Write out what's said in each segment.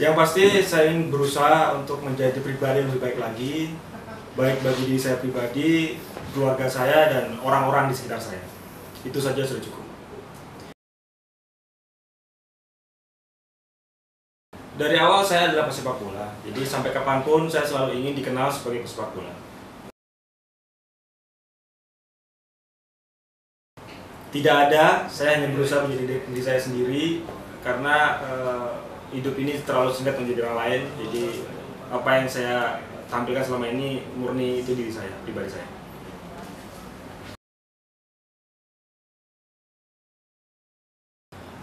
Yang pasti saya ingin berusaha untuk menjadi pribadi yang lebih baik lagi, baik bagi diri saya pribadi, keluarga saya, dan orang-orang di sekitar saya. Itu saja sudah cukup. Dari awal saya adalah pesepak bola, jadi sampai kapan pun saya selalu ingin dikenal sebagai pesepak bola. Tidak ada, saya hanya berusaha menjadi diri saya sendiri karena uh, hidup ini terlalu singkat menjadi orang lain. Jadi apa yang saya tampilkan selama ini murni itu diri saya, pribadi saya.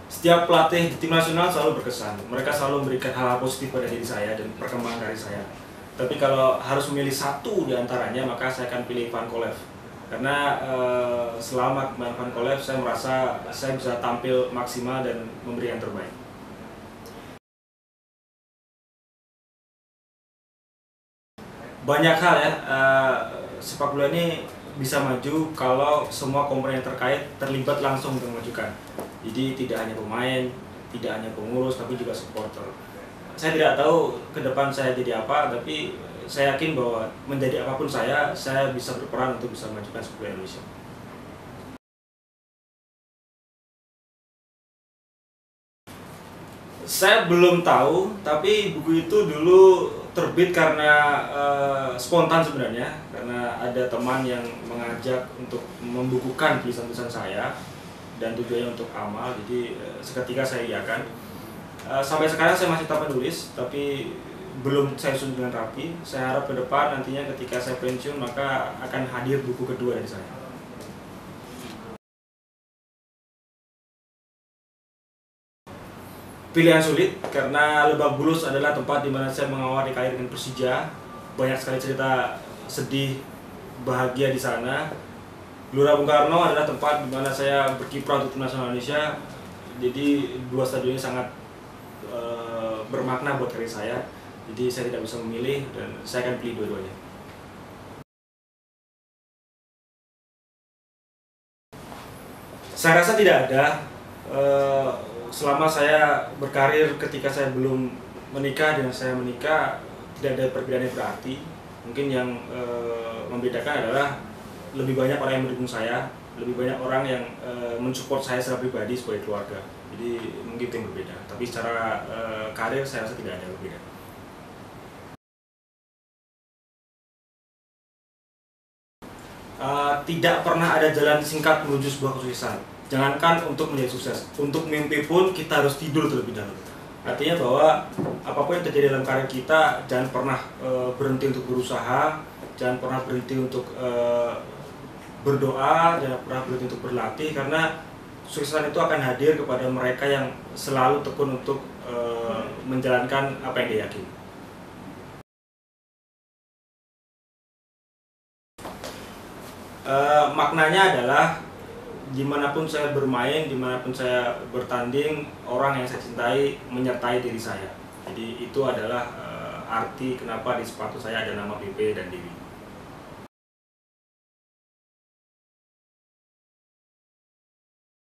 Setiap pelatih di tim nasional selalu berkesan. Mereka selalu memberikan hal-hal positif pada diri saya dan perkembangan dari saya. Tapi kalau harus memilih satu di antaranya, maka saya akan pilih Van Kolev. Karena uh, selama main Van Kolev, saya merasa saya bisa tampil maksimal dan memberi yang terbaik. Banyak hal ya, uh, sepak bola ini bisa maju kalau semua komponen terkait terlibat langsung untuk memajukan. Jadi tidak hanya pemain, tidak hanya pengurus, tapi juga supporter. Saya tidak tahu ke depan saya jadi apa, tapi saya yakin bahwa menjadi apa pun saya, saya bisa berperan untuk bisa memajukan sepak bola Indonesia. Saya belum tahu, tapi buku itu dulu terbit karena uh, spontan sebenarnya, karena ada teman yang mengajak untuk membukukan tulisan-tulisan saya dan tujuannya untuk amal. Jadi uh, seketika saya iakan. Uh, sampai sekarang saya masih tetap menulis, tapi belum saya susun dengan rapi. Saya harap ke depan nantinya ketika saya pensiun maka akan hadir buku kedua dari saya. Pilihan sulit karena Lebak Bulus adalah tempat di mana saya mengawali karir dengan Persija. Banyak sekali cerita sedih, bahagia di sana. Gelora Bung Karno adalah tempat di mana saya berkiprah untuk tim nasional Indonesia. Jadi dua stadion ini sangat uh, bermakna buat karir saya. Jadi saya tidak bisa memilih dan saya akan pilih dua-duanya. Saya rasa tidak ada. Uh, selama saya berkarir ketika saya belum menikah dan saya menikah tidak ada perbedaan yang berarti. Mungkin yang e, membedakan adalah lebih banyak orang yang mendukung saya lebih banyak orang yang e, mensupport saya secara pribadi sebagai keluarga. Jadi mungkin yang berbeda. Tapi secara e, karir saya rasa tidak ada yang berbeda. Uh, tidak pernah ada jalan singkat menuju sebuah kesuksesan jangankan untuk menjadi sukses. Untuk mimpi pun kita harus tidur terlebih dahulu. Artinya bahwa apa pun yang terjadi dalam karir kita jangan pernah e, berhenti untuk berusaha jangan pernah berhenti untuk e, berdoa jangan pernah berhenti untuk berlatih karena suksesan itu akan hadir kepada mereka yang selalu tekun untuk e, menjalankan apa yang dia yakini. E, maknanya adalah di mana pun saya bermain, di mana pun saya bertanding, orang yang saya cintai menyertai diri saya. Jadi itu adalah uh, arti kenapa di sepatu saya ada nama PP dan Dewi.